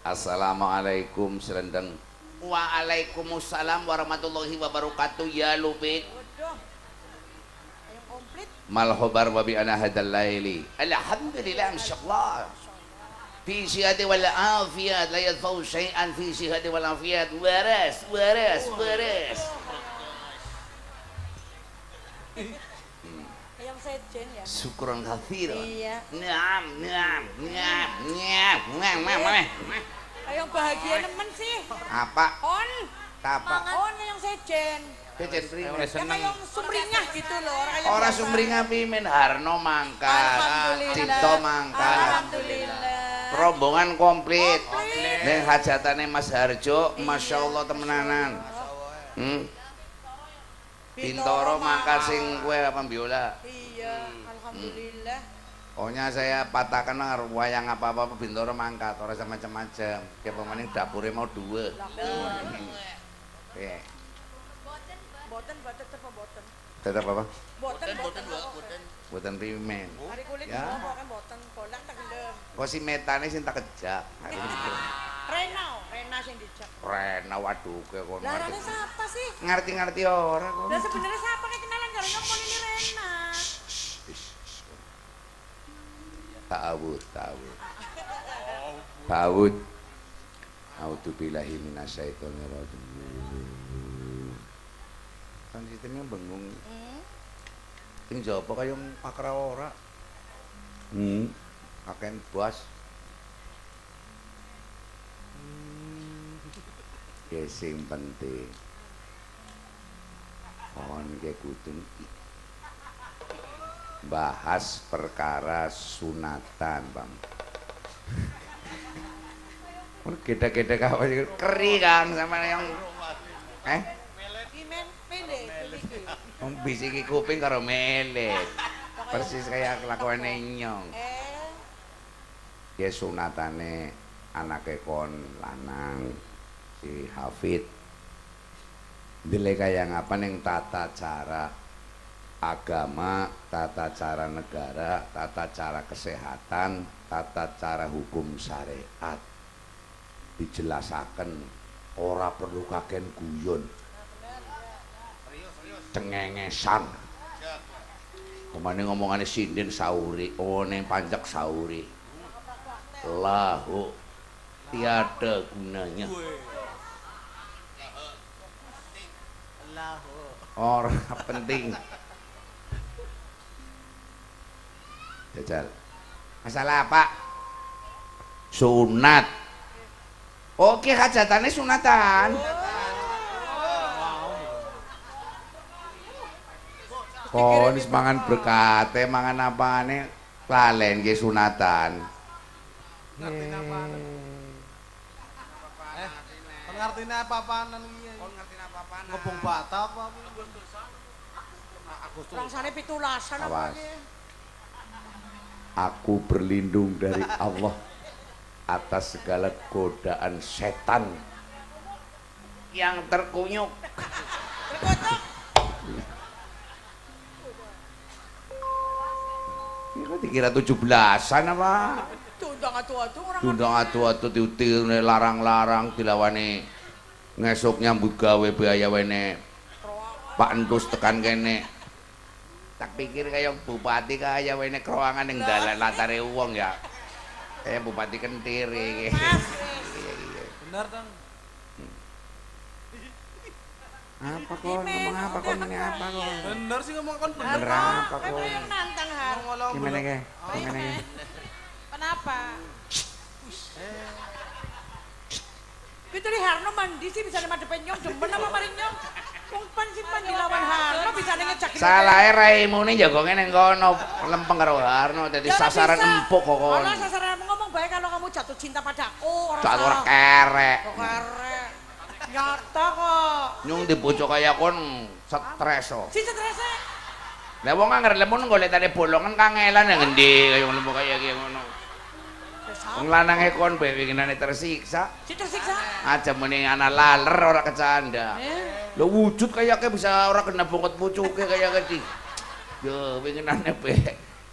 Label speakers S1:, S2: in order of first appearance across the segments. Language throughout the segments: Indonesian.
S1: Assalamualaikum selendang. Waalaikumsalam warahmatullahi wabarakatuh ya lubik.
S2: Waduh. Ayam komplit.
S1: Mal khobar wa bi ana hadzal laili. Alhamdulillah insyaallah. Fi sihhati wal afiyat la yadfau syai'an fi sihhati wal afiyat. Waras, waras, waras.
S2: sejen ya.
S1: Syukron kathir.
S2: Iya.
S1: Nyam, nyam, nyam, nyam, nyam, nyam, nyam,
S2: Ayo bahagia nemen sih.
S1: Apa?
S2: On.
S1: Apa?
S2: On yang sejen.
S1: Sejen prima.
S2: Ya kan yang sumringah gitu loh. Orang,
S1: yang
S2: orang
S1: sumringah pimen. Harno
S2: mangkal.
S1: Cinto mangkal.
S2: Alhamdulillah.
S1: Rombongan komplit. Neng hajatane Mas Harjo, iya. Masya Allah temenanan. Hmm? Bintoro, Bintoro mangkal sing kue apa biola?
S2: Iya. Alhamdulillah.
S1: Pokoknya saya patahkan nang wayang apa-apa Bintoro mangkat, ora sama macam-macam. Kayak pemaning dapurnya mau dua. Oke.
S2: Boten, boten, tetep boten.
S1: Tetap apa?
S2: Boten, boten, boten.
S1: Buatan pimen.
S2: Hari kulit
S1: Ya.
S2: ya. kan boten. Bolak tak gelem.
S1: Kok si metane sing tak kejak.
S2: Rena, Rena sing dijak.
S1: Rena waduh kayak kono.
S2: Lah Rena siapa sih?
S1: Ngerti-ngerti ora kok.
S2: Lah sebenarnya siapa kayak kenalan karo nyokon ini Rena.
S1: Ta'awud, ta'awud. Ta'awud. A'udzu billahi minasyaitonir rajim. Kan sistemnya bengung.
S2: Hmm.
S1: Sing jaba kaya pakra ora. Hmm. Kaken bos. Ya sing penting. Pohon ke kudu bahas perkara sunatan, Bang. Kita-kita kawan keri Kang sama yang eh bisiki kuping karo melet. Persis kayak kelakuan nyong. Ya sunatane anake kon lanang si Hafid. Dile kaya ngapa ning tata cara agama, tata cara negara, tata cara kesehatan, tata cara hukum syariat. Dijelasaken ora perlu kaken guyon. Cengengesan. Ke mana ngomongane sinden sauri, oh neng panjak sauri. Lahu tiada gunanya. Orang penting. Jajal. Masalah apa? Sunat. Oke, hajatannya sunatan. Kon wis mangan berkate, mangan apane? Lalen ke sunatan.
S3: Eh, kon ngertine apa-apaan iki. Kon ngertine apa-apaan. Ngobong bata apa? Aku tuh
S2: langsane pitulasan apa
S1: Awas. Aku berlindung dari Allah atas segala godaan setan yang terkunyuk. Ini kok dikira 17-an apa?
S2: Tundang atu-atu orang
S1: Tundang atu-atu diutir larang-larang dilawani ngesuk nyambut gawe biaya wene Pak Entus tekan kene. Tak pikir kayak bupati kaya wene keruangan yang dalan latare uang ya. Kayak bupati kentir Iya, iya.
S3: bener dong.
S1: Apa kon ngomong apa kon ini apa kon?
S3: Bener sih ngomong kon bener.
S1: Bener apa kon?
S2: yang nantang har.
S1: Gimana ke? Gimana ke?
S2: Kenapa? Itu di Harno mandi sih bisa madepin nyong, demen apa maring nyong? Wong pan simpan dilawan Harno bisa ngecak
S1: Salah raimu nih jago ngene kono lempeng karo Harno dadi sasaran empuk kok.
S2: Kalau sasaran ngomong baik kalau kamu jatuh cinta padaku,
S1: ora
S2: salah.
S1: kerek.
S2: Kok karek. Nyata kok.
S1: Nyung dibujuk kaya kon stres kok.
S2: Si stresnya.
S1: Lah wong anger lemon golek tadi bolongan kangelan nang ngendi kaya ngono kaya ngono. Wong lanange kon bae winginane tersiksa.
S2: Si tersiksa.
S1: Aja muni ana laler ora kecanda.
S2: Eh,
S1: Lo wujud kaya ke bisa ora kena bongkot pucuke kaya gedi. Yo winginane be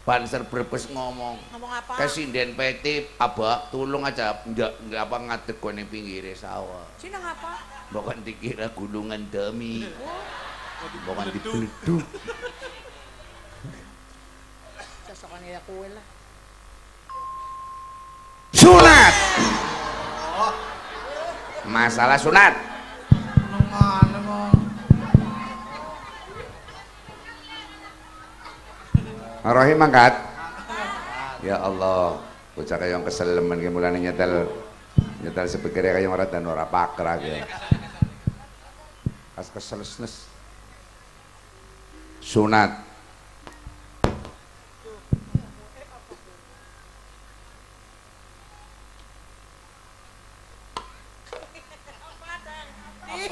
S1: Banser Brebes ngomong.
S2: Ngomong apa?
S1: ke sinden PT abah tolong aja nggak nggak apa ngadeg gue pinggir sawah.
S2: Sini apa?
S1: bukan dikira gunungan dami
S2: Oh,
S1: bukan dibeleduk
S2: cocokan ya kue lah.
S1: sunat! Masalah sunat
S3: mana kok?
S1: Rohim angkat. Ya Allah bocah yang keselemen ki mulane nyetel. Nyetel sepikir kaya ora dan ora pakrah ya pas keselesnes. Sunat
S2: Ih,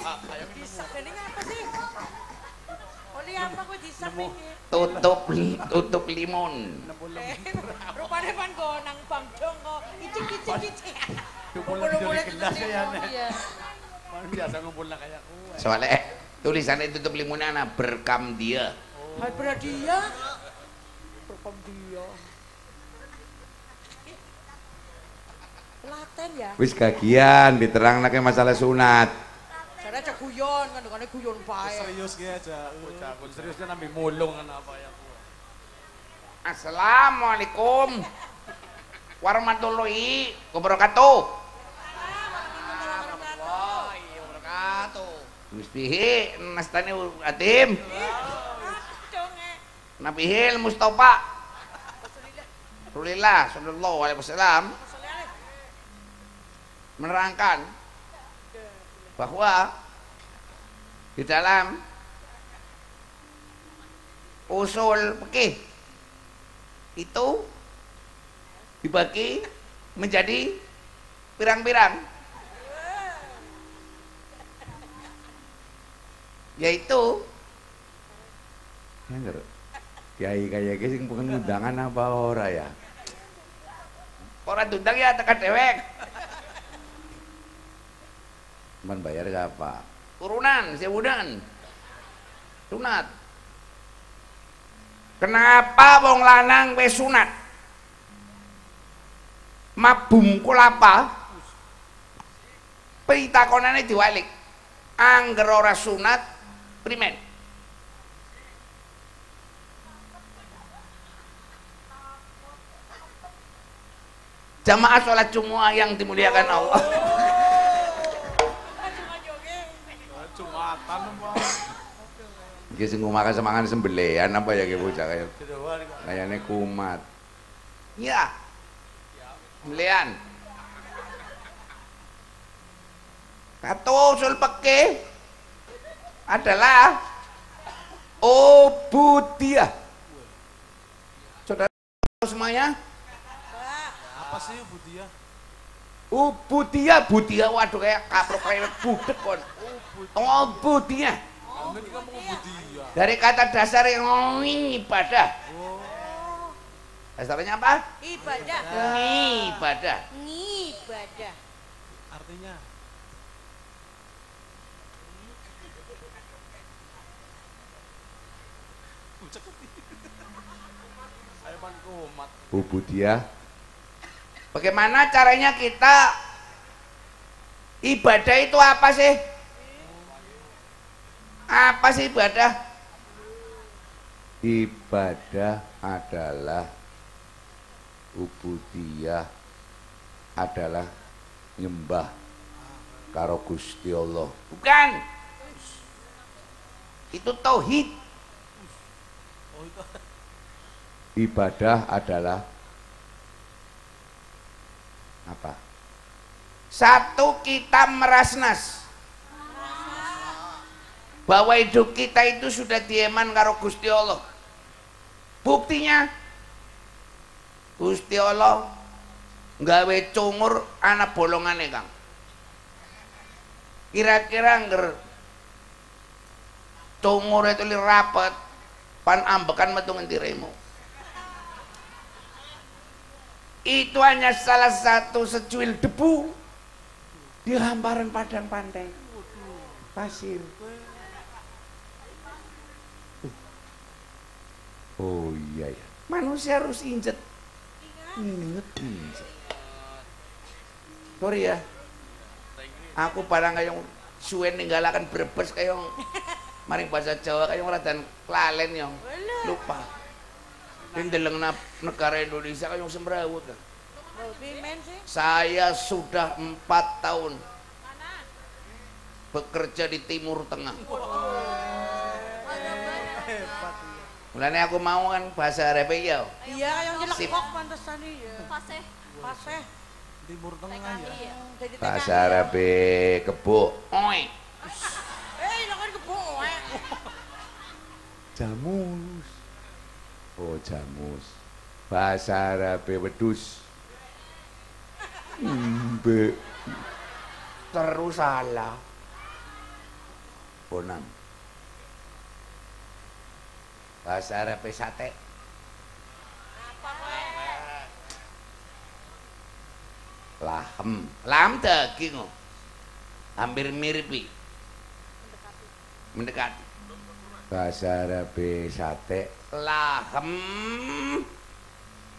S2: disak. Ini apa sih? Oli apa kok disak ini?
S1: tutup tutup limun
S2: Eh, rupanya pan kok nang bang dong kok. Icik icik icik.
S3: Kumpul di gelas ya, Nek.
S2: Iya.
S3: Mana biasa ngumpul lah kayak kue.
S1: soalnya eh, tulisannya tutup limunnya ana berkam dia
S2: Hai dia. Berpom dia. Laten ya.
S1: wis kagian diterang masalah sunat
S2: Cara cek guyon kan dengan guyon bae.
S3: Serius ge aja. Bocah kun serius kan ambil mulung kan apa ya.
S1: Assalamualaikum warahmatullahi wabarakatuh Musbihi nastani atim.
S2: Conge.
S1: Nabihil Mustafa. Rasulullah sallallahu alaihi wasallam. Menerangkan bahwa di dalam usul fikih itu dibagi menjadi pirang-pirang yaitu Bener. Kiai kayak gini sing bukan undangan apa ora ya? Ora diundang ya tekan dewek. Cuman bayar siapa? Turunan, sewudan. Sunat. Kenapa wong lanang wis sunat? Mabum kulapa? Pitakonane diwalik. Angger ora sunat, primen. Jamaah sholat Jumat yang dimuliakan Allah.
S3: Jumatan apa?
S1: Iki sing makan semangan sembelian apa ya ki bocah kaya kayane kumat. Iya. Sembelian. Satu usul peke adalah ubudiyah. Saudara semuanya,
S3: Apa sih Budia?
S1: ubudiyah, budiyah waduh kayak kaprok kayak budek kon.
S3: Budia.
S1: Dari kata dasar yang ibadah. Dasarnya apa?
S2: Ibadah.
S1: Ibadah.
S2: Ngibadah.
S3: Artinya Kumat.
S1: Ubudiyah. Bagaimana caranya kita ibadah itu apa sih? Apa sih ibadah? Ibadah adalah ubudiyah adalah nyembah karo Gusti Allah. Bukan. Itu tauhid. Ibadah adalah apa? Satu kita merasnas bahwa hidup kita itu sudah dieman karo Gusti Allah. Buktinya Gusti Allah nggawe cungur anak bolongane Kang. Kira-kira ngger cungur itu rapet pan ambekan metu ngentiremu itu hanya salah satu secuil debu di hamparan padang pantai pasir Oh iya ya. Manusia harus injet. Inget injet. Sorry ya. Aku barang kayak suwe ninggalakan Brebes kayak maring bahasa Jawa kayak radan klalen yang lupa. Ini deleng negara Indonesia kayak semrawut. kan. Saya sudah empat tahun bekerja di Timur Tengah. Mulanya aku mau kan bahasa Arab ya.
S2: Iya, kayak nyelek
S1: Sip.
S2: kok pantesan iya.
S4: Fasih.
S2: Paseh.
S3: Timur Tengah ya.
S2: Jadi
S1: Bahasa Arab kebo. Oi.
S2: Eh, lo kan kebo. eh.
S1: Jamus. Oh, jamus. Bahasa Arab wedus. Mbe. Terus salah. Bonang. Bahasa Arab sate. Lahem. Lahem daging. oh. Hampir mirip. Wi. Mendekati. Bahasa Arab sate. Lahem.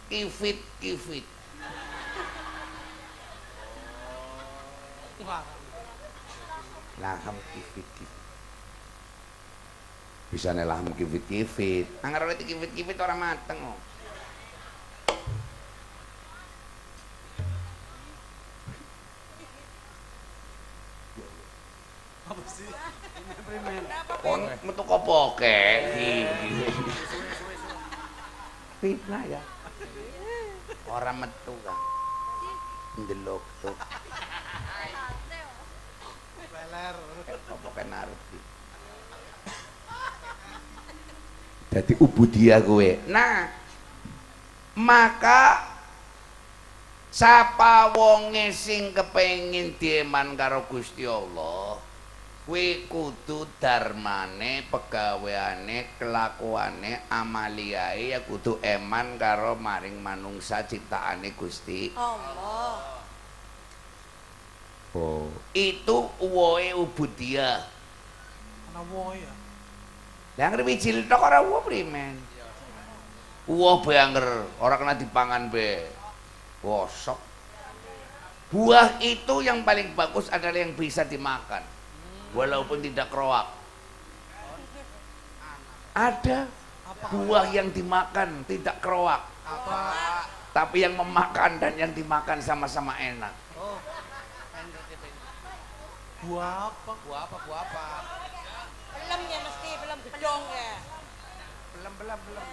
S1: Kifit kifit. Lahem kifit kifit. Bisa nih lahem kifit kifit. Anggar itu kifit kifit orang mateng oh. Metu kopo ke? Fitnah ya. Orang metu kan. Ndelok tuh.
S3: Peler.
S1: Apa kan arti. Jadi ubudiyah kowe. Nah, maka sapa wonge sing kepengin dieman karo Gusti Allah kuwi kudu darmane pegaweane kelakuane amaliae ya kudu eman karo maring manungsa ciptaane Gusti
S2: Allah.
S1: Oh, itu woe ubudiyah.
S3: Ana woe ya.
S1: Lah ngrewi ciltok ora uwo primen. Uwo banger, ora kena dipangan be. Gosok. Buah itu yang paling bagus adalah yang bisa dimakan. Walaupun tidak keroak. Ada buah yang dimakan tidak keroak.
S3: Apa?
S1: Tapi yang memakan dan yang dimakan sama-sama enak.
S3: Oh. Buah apa? Buah apa? Buah apa?
S2: Belum ya mesti, belum gedong ya.
S3: Belum, belum, belum.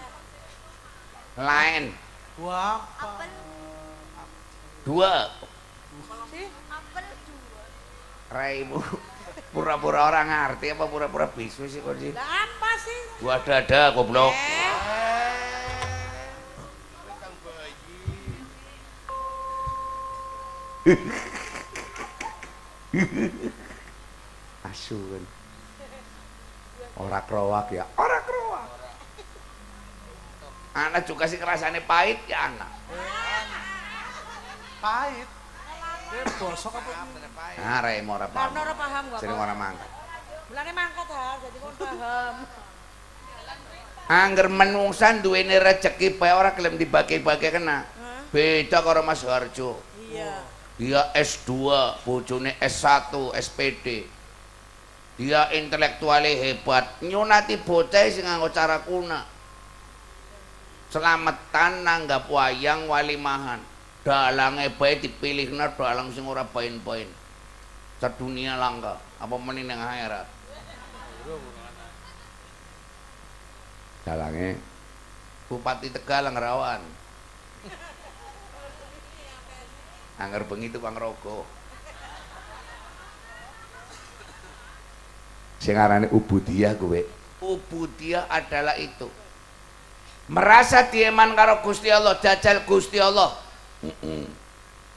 S1: Lain.
S3: Buah apa?
S4: Apel.
S1: Dua.
S2: Sih?
S4: Apel dua.
S1: Raimu. Pura-pura orang ngerti apa pura-pura bisu sih kok sih?
S2: Lah apa sih?
S1: Buah dada goblok.
S2: Eh,
S1: Asu kan. Ora krowak ya, ora krowak. Anak juga sih kerasane pahit ya anak.
S3: Pahit. Dia bosok apa?
S1: Nah, Raimu ora paham.
S2: ora paham gua.
S1: Ora mangkat.
S2: Mulane mangkat ha, jadi kon paham.
S1: Angger menungsan duweni rezeki bae ora gelem dibagi-bagi kena. Beda karo Mas Harjo.
S2: Iya.
S1: Dia S2, bojone S1, SPD. Dia intelektualnya hebat. Nyunati bocah sing nganggo cara kuna. Selamatan nanggap wayang walimahan. Dalange bae dipilihna dalang sing ora poin-poin. Sedunia langka, apa meneh nang akhirat. Dalange Bupati Tegal Ngrawan. Angger bengi tukang rogo. Sing arane ubudiyah kowe. Ubudiyah adalah itu. Merasa dieman karo Gusti Allah, jajal Gusti Allah. Heeh.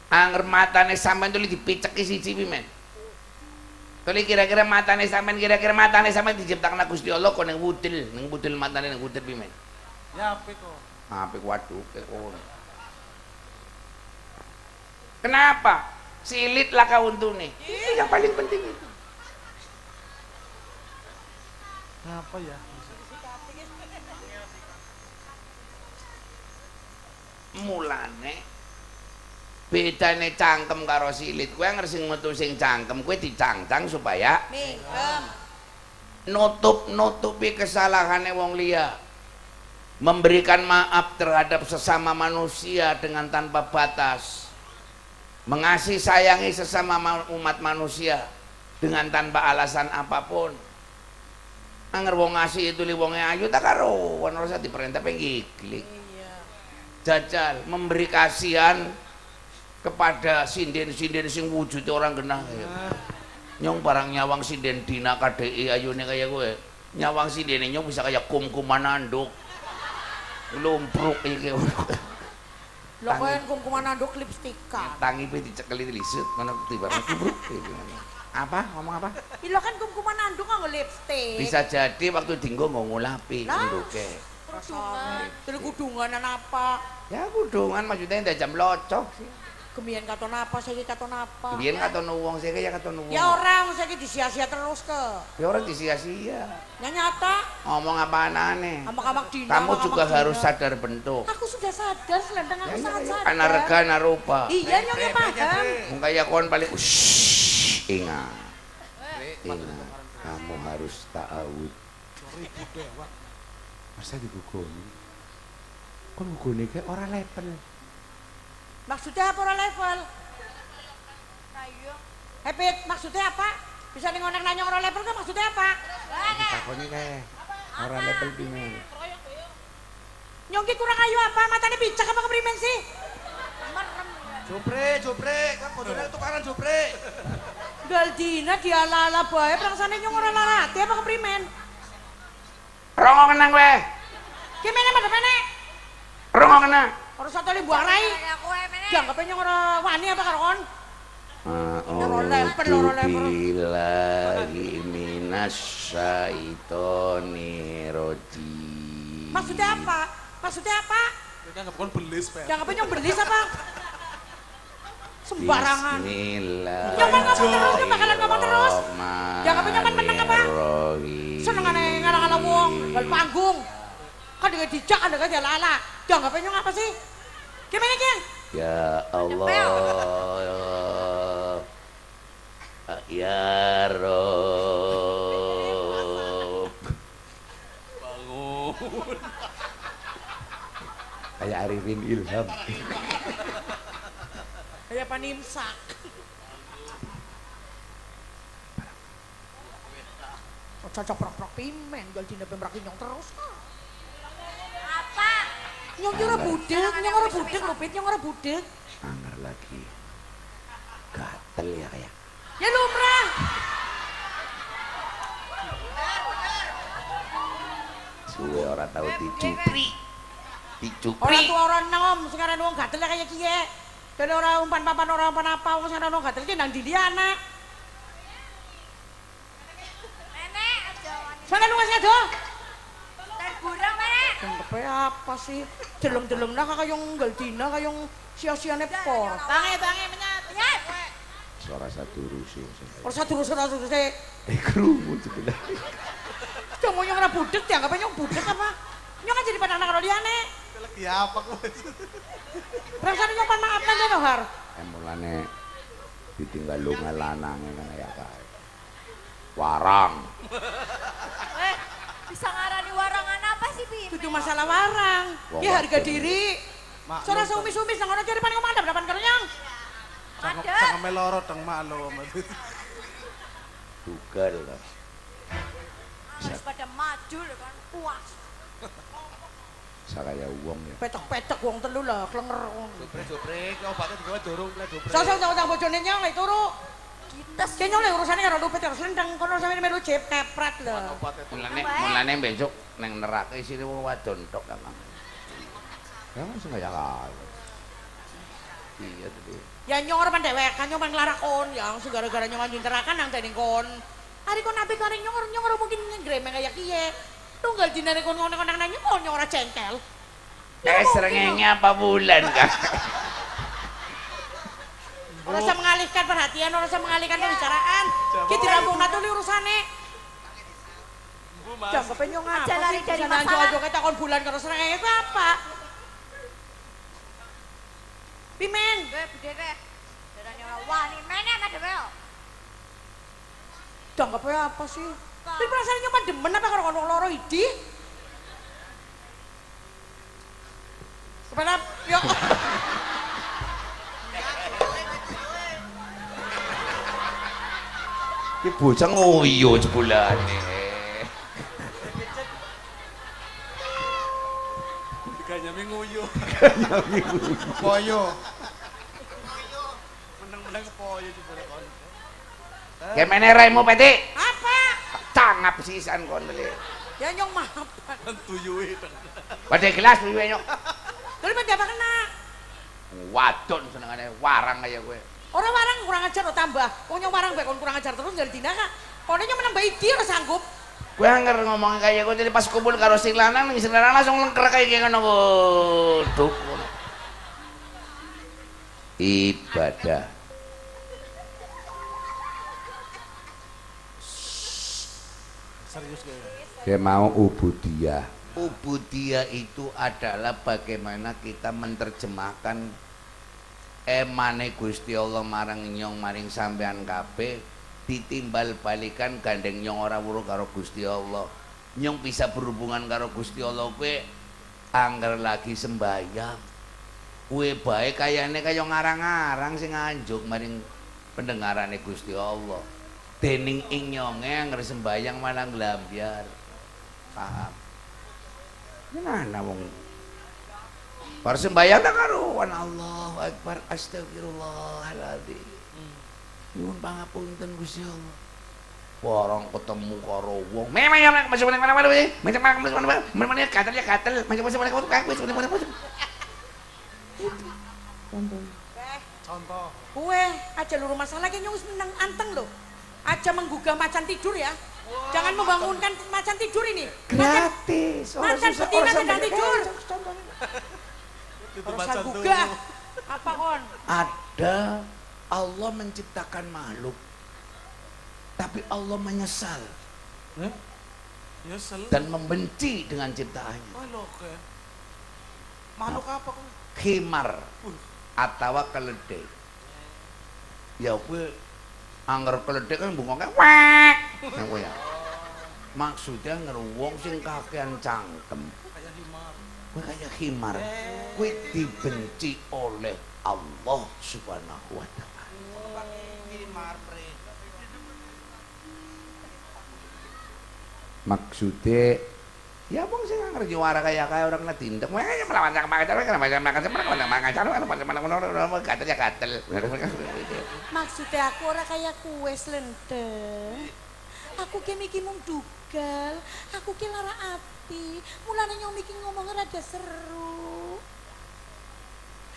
S1: Angger matane sampean tuli dipiceki siji pi men. Tuli kira-kira matane sampean kira-kira matane sampean diciptakan Gusti Allah kok ning wudil, ning wudil matane ning wudil pi men.
S3: Ya apik kok.
S1: Apik waduh kono. Kenapa? Silit lah kauntune. Itu yang paling penting itu.
S3: Ngapa ya?
S1: mulane bedane cangkem karo silit. Kowe ngersing metu sing cangkem kowe dicangcang supaya
S2: Mingkem.
S1: nutup-nutupi kesalahane wong liya. Memberikan maaf terhadap sesama manusia dengan tanpa batas. Mengasihi sayangi sesama ma- umat manusia dengan tanpa alasan apa pun. Anger wong ngasih itu li wonge ayu tak karo. Ora usah diperintah penggiglik
S2: Iya.
S1: jajal memberi kasihan kepada sinden-sinden sing wujudnya orang genah ya. nyong barang nyawang sinden dina KDI ayune kaya gue nyawang sinden nyong bisa kayak kum-kuman anduk lumpruk iki
S2: Lo koyen kumkuman anduk lipstikan.
S1: tangi pe dicekeli lisut mana tiba lumpruk iki. apa ngomong apa
S2: Ilo kan kumkuman anduk nganggo lipstik.
S1: bisa jadi waktu dinggo mau ngulapi nduke
S2: Kudungan. Terus kudunganan apa?
S1: ya kudungan maksudnya ndak jam locok sih
S2: Kemian katon apa, saiki katon apa?
S1: biyen katon wong sih kaya katon wong
S2: Ya orang saiki disia-sia terus ke.
S1: ya orang disia-sia
S2: Yang nyata,
S1: ngomong apa anane
S2: amak-amak dina.
S1: kamu
S2: amak-amak
S1: juga
S2: dina.
S1: harus sadar bentuk
S2: Aku sudah sadar, selendang aku sangat sadar.
S1: karena rega narupa
S2: Iya, nyong ya paham.
S1: Wong kaya kon paling ush, ingat ingat kamu harus ta'awud
S3: Wak.
S1: masa digugoni kon gugoni kayak orang level
S2: Maksudnya apa orang level? Hepit, maksudnya apa? Bisa nih ngonek nanya orang level kan maksudnya apa?
S1: takutnya kayak orang level pimen
S2: Nyongki kurang ayu apa? Matanya picak apa keprimen sih?
S3: Jopre, jopre, kan bodohnya tukaran jopre.
S2: Galdina diala-ala bae perangsane nyong ora larate apa keprimen?
S1: rongok kenang weh
S2: Gimana mana mana?
S1: rongok kena
S2: Ora satu li buang rai. Dianggap nyong ora wani apa karo kon? Loro lemper.
S1: Billahi minasyaitonir rajim.
S2: Maksudnya apa? Maksudnya apa?
S3: Nggak bukan belis, Pak.
S2: Dianggap nyong belis apa? Sembarangan.
S1: Bismillah.
S2: Nyong kan ngomong terus, nyong bakalan ngomong terus. Jangan apa nyaman menang apa? Seneng aneh ngalah-ngalah wong, bal panggung. Kan dengan dijak, kan dengan diala-ala. Dianggap nyong apa sih? Gimana?
S1: Ya Allah. Ya Rob.
S3: Bangun.
S1: Kayak Arifin Ilham.
S2: Kayak panimsak. Oh, cocok prok-prok pimen, gal dina pembrak nyong terus.
S4: Apa?
S2: Nyong ora budek, nyong ora budek lho, nyong ora budek.
S1: Anger lagi. Gatel ya kayak.
S2: Ya lumrah.
S1: Suwe ora tau dicupri. Dicupri.
S2: Ora tuwa ora nom, sekarang wong gatel kaya kiye. Dan ora umpan papan ora umpan apa, wong sekarang wong gatel ki nang dili anak.
S4: Nenek, aja wani.
S2: Sana lu ngasih ado. Kenapa apa sih? Deleng-deleng nah kayong galdina kayong sia-siane por.
S4: Bange, bange, menyat. Menyat.
S1: Suara satu rusuh.
S2: Ora satu ora satu sih.
S1: Eh kerumun sebelah.
S2: Cuma nyong ora budek dianggap nyong budek apa? Nyong kan jadi padang karo liane.
S3: Kita lagi apa kok?
S2: Rasane nyong pan maaf nang dene har.
S1: Eh mulane ditinggal lunga lanang ngene ya kae. Warang.
S4: Eh, bisa ngarani warangan
S2: Itu masalah warang. Ya harga diri. Sora sumis-sumis nang ngono kiri paning omah
S3: depan
S4: kenyang.
S3: Sangat meloro teng maklum.
S1: Dugal lah.
S4: Masih pada maju kan puas.
S1: Saraya wong ya.
S2: Petek-petek wong telu lah, klenger.
S3: Jopre-jopre, kau batu juga dorong.
S2: Sosok-sosok bojone nyong, turu.
S4: Gites.
S2: Ki nyong lek urusane karo dompet karo selendang kono sampe melu jeb kepret lho.
S3: Dorong.
S1: Mulane mulane besok neng neraka isine wong wadon tok kan. Ya langsung kaya. Iya tadi.
S2: Ya nyong ora pandewekan nyong pan nglarakon yang segara-gara nyong anjing terakan nang dening kon. Ari kon apik karo nyong nyong ora mungkin ngremeng kaya kiye. Tunggal dinane kon ngono nang nang nyong ora cengkel.
S1: Eh serengenge apa bulan kan?
S2: Ora usah mengalihkan perhatian, ora usah mengalihkan pembicaraan. Ki dirampung natu li urusane.
S3: Bu, Mas.
S2: Jangan nyong apa
S4: Aja lari
S2: sih?
S4: dari masalah.
S2: joget takon bulan karo serengenge ku apa? Pimen.
S4: Gue gede deh. Darahnya orang wani. Debel?
S2: Dianggapnya apa sih? Tapi perasaan nyoba demen apa kalau ngomong loro idi? Kepada, yuk.
S1: Ki bocah ngoyo jebulane.
S3: Kayaknya
S5: me
S3: ngoyo. Poyo. Meneng-meneng koyo
S1: jebulane. Gemene raimu Petik?
S2: Apa?
S1: Tangap sisan kon peti.
S2: Ya nyong mah
S3: apa? Tuyuhe.
S1: Padhe gelas tuyuhe
S2: nyong. Terus pendapa kena?
S1: Wadon senengane warang kaya kowe.
S2: Orang warang kurang ajar lo tambah. Kau nyong warang baik kurang ajar terus dari dina kak. Nyong menambah idi lo sanggup.
S1: Kowe anger ngomong kaya kowe jadi pas kumpul karo sing lanang sing lanang langsung lengker kaya ngono kuduk. Ibadah.
S3: Serius gue.
S1: Dia mau ubudiyah. Ubudiyah itu adalah bagaimana kita menerjemahkan emane Gusti Allah marang nyong maring sampean kabeh ditimbal balikan gandeng nyong ora weruh karo Gusti Allah. Nyong bisa berhubungan karo Gusti Allah kowe angger lagi sembayang. Kowe bae kayane kaya ngarang-ngarang sing anjuk maring pendengarane Gusti Allah. Dening ing nyonge angger sembayang malah nglambyar. Paham? Gimana wong Bar sembayang tak karuan Allahu Akbar Astagfirullahaladzim Nyuwun pangapunten Gusti Allah Barang ketemu karo wong memang ya macam mana mana mana macam mana macam mana mana mana katel ya katel macam macam mana kamu kamu macam mana macam
S3: Contoh.
S2: Kue aja lu rumah salah kayaknya wis menang anteng lo. Aja menggugah macan tidur ya. Jangan membangunkan macan tidur ini.
S1: Gratis
S2: macan betina sedang tidur. Harus gugah. Apa kon?
S1: ada Allah menciptakan makhluk tapi Allah menyesal dan membenci dengan ciptaannya
S3: Oh. Makhluk apa kok?
S1: khimar
S3: Uh.
S1: atau keledai ya gue angger keledai kan bungoknya wek ya gue ya maksudnya ngeruwong sing kakean cangkem
S3: Kayak
S1: kayak khimar gue dibenci oleh Allah subhanahu wa ta'ala maksudnya ya bang sih nggak ngerti wara kayak kayak orang kena tindak mereka aja melawan sama makan cara kena makan makan sama makan makan cara makan makan makan makan makan gatel ya gatel
S2: Maksudnya aku ora kayak kue slendeng. Aku ki miki mung dugal. Aku ki lara ati. Mulane nyong miki ngomong rada seru.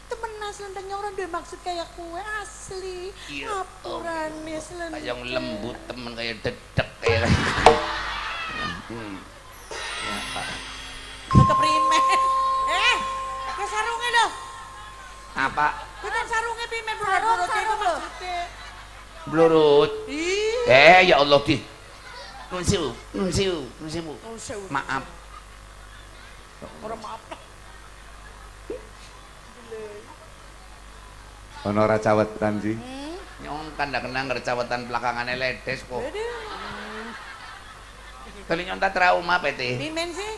S2: Temenan slendeng nyong ora duwe maksud kayak kue asli.
S1: Iya,
S2: Apurane slendeng.
S1: kayak yang lembut temen kayak dedek kayak hmm. ya, Pak.
S2: Tetep primen. Eh, ke sarunge lho.
S1: apa
S2: Kita sarunge pimen burut-burut itu maksudnya.
S1: blurut eh ya Allah di nun siwu nun siwu nun siwu
S2: Oh, sewu.
S1: maaf
S2: Ora maaf.
S5: Ono ora cawetan sih.
S2: Hmm.
S1: nyong kan ndak kena ngercawetan belakangannya ledes kok kali nyong tak trauma pete
S2: Pimen sih.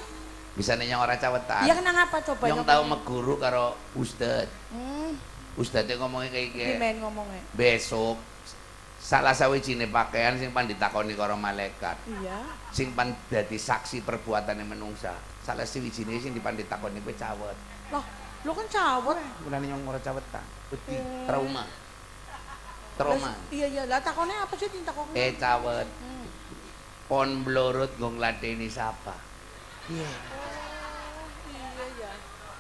S1: bisa nih nyong ora cawetan
S2: Iya kenang apa coba
S1: nyong tahu meguru karo ustad
S2: Hmm,
S1: ustadnya ngomongnya kayak gini
S2: pimen ngomongnya.
S1: besok salah sawijine pakaian sing pan ditakoni karo malaikat.
S2: Iya.
S1: sing pan dadi saksi perbuatane menungsa. Salah sawijine sing dipan ditakoni kowe cawet.
S2: Loh, lu kan cawet.
S1: mulane nyong ora cawetan wedi trauma. Trauma.
S2: Lah, Iya iya, lah takone apa sih ditakone?
S1: eh cawet.
S2: Hmm.
S1: pon blorot nggo ngladeni sapa? Iya.
S2: Iya iya.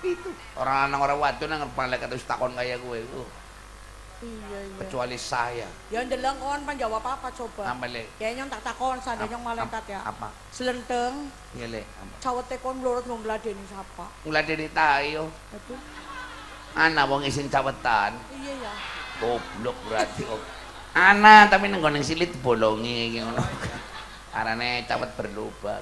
S1: itu. Orang lanang orang wadon nang malaikat wis takon kaya kowe oh,
S2: Iya iya.
S1: kecuali saya
S2: Ya ndeleng kon panjawab apa coba?
S1: amele
S2: Ya nyong tak takon sadaya nyong malaikat ya.
S1: apa
S2: Selenteng,
S1: iya le apa
S2: cawete kon mlorot nggo ngladeni sapa?
S1: ngladeni tayo
S2: Aduh.
S1: ana wong isin cawetan
S2: Iya ya.
S1: goblok berarti kok ana tapi nang ning silit bolongi iki ngono arane cawet berlubang